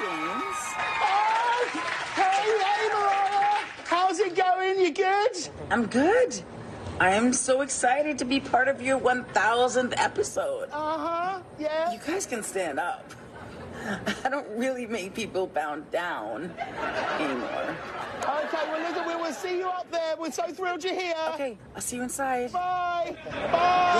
Oh, hey, hey, Mariah. How's it going? You good? I'm good. I am so excited to be part of your 1000th episode. Uh huh. Yeah. You guys can stand up. I don't really make people bow down anymore. Okay, well, listen, we will see you up there. We're so thrilled you're here. Okay, I'll see you inside. Bye. Bye.